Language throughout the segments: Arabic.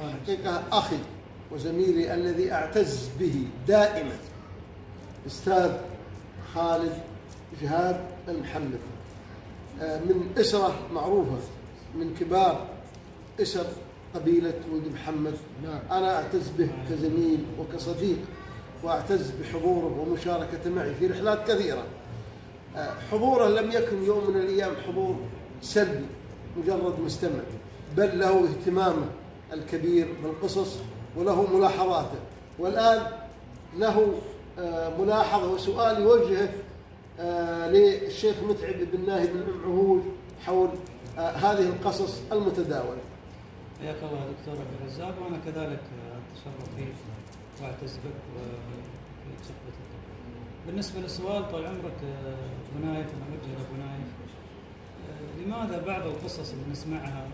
حقيقة أخي وزميلي الذي أعتز به دائما أستاذ خالد جهاد المحمد. آه، من أسرة معروفة من كبار أسر قبيلة ولد محمد. نعم. أنا أعتز به كزميل وكصديق وأعتز بحضوره ومشاركته معي في رحلات كثيرة. آه، حضوره لم يكن يوم من الأيام حضور سلبي مجرد مستمع بل له اهتمامه الكبير بالقصص وله ملاحظاته. والآن له آه، ملاحظة وسؤال يوجهه آه، للشيخ متعب بن ناهي بن عهود حول آه، هذه القصص المتداولة. حياك الله دكتور عبد الرزاق. وأنا كذلك اتشرف فيك واعتز بك وفي صحبتك. بالنسبة للسؤال طال عمرك ابو نايف أنا اوجه لابو نايف لماذا بعض القصص اللي نسمعها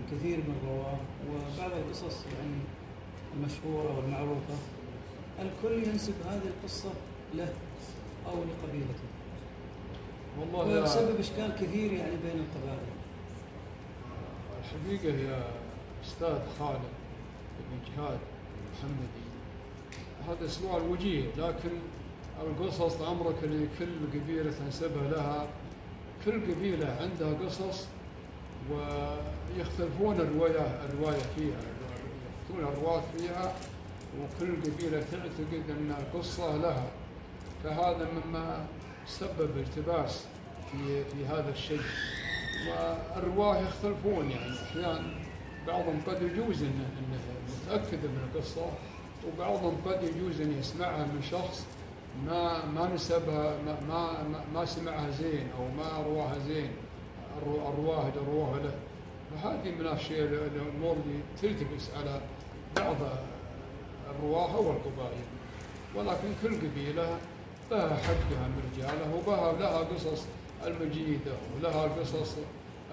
من كثير من الرواه وبعض القصص يعني المشهورة والمعروفة. الكل ينسب هذه القصة له أو لقبيلته. والله ويسبب إشكال كثير يعني بين القبائل. الحقيقة يا أستاذ خالد بن جهاد محمدي هذا سؤال وجيه لكن القصص عمرك اللي كل قبيلة تنسبها لها. كل قبيلة عندها قصص ويختلفون الرواية الرواية فيها. يختلفون الرواة فيها وكل قبيلة تعتقد أن القصة لها. فهذا مما سبب التباس في في هذا الشيء. والرواة يختلفون يعني. أحيانا بعضهم قد يجوز انه متاكد من القصة وبعضهم قد يجوز إن يسمعها من شخص ما ما نسبها ما, ما- ما سمعها زين أو ما رواها زين. الرو- الرواه اللي رواه له فهذه من الأشياء الأمور اللي تلتبس على بعض الرواة أو القبائل ولكن كل قبيلة لها حقها من رجالها وبها لها قصص المجيدة ولها القصص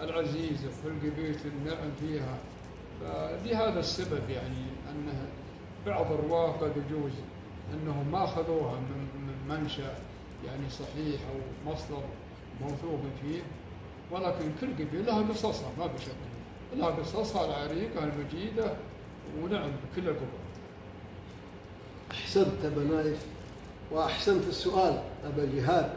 العزيزة كل قبيلة النعم فيها. فلهذا السبب يعني أن بعض الرواة قد يجوز أنهم ما أخذوها من من منشأ يعني صحيح أو مصدر موثوق فيه. ولكن كل قبيلة لها قصصها ما بشك لها قصصها العريقة المجيدة ونعم بكل القبائل أحسنت أبا نايف وأحسنت السؤال أبا جهاد.